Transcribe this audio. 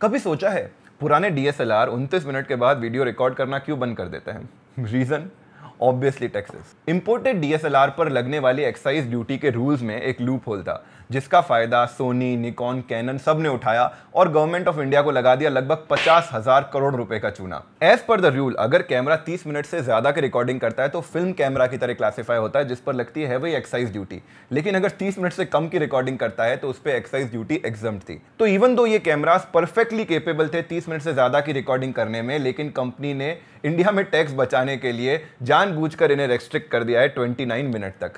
कभी सोचा है, पुराने डीएसएलआर 29 मिनट के बाद वीडियो रिकॉर्ड करना क्यों बंद कर देते हैं? Reason obviously taxes imported DSLR पर लगने वाली एक्साइज ड्यूटी के रूल्स में एक लूप होल था, जिसका फ़ायदा सोनी निकॉन कैनन सबने उठाया और गवर्नमेंट ऑफ़ इंडिया को लगा दिया लगभग पचास हज़ार करोड़ रुपए का चूना। एज पर द रूल अगर कैमरा 30 मिनट से ज़्यादा की रिकॉर्डिंग करता है तो फ़िल्म कैमरा की तरह क्लासीफाई होता है, जिस पर लगती है वही एक्साइज ड्यूटी लेकिन अगर 30 मिनट से कम की रिकॉर्डिंग करता है तो उस पर एक्साइज ड्यूटी एग्ज़ाम थी। तो इवन दो ये कैमरास परफेक्टली केपेबल थे तीस मिनट से ज़्यादा की रिकॉर्डिंग करने में, लेकिन कंपनी ने इंडिया में टैक्स बचाने के लिए जानबूझकर इन्हें रेस्ट्रिक्ट कर दिया है ट्वेंटी मिनट तक।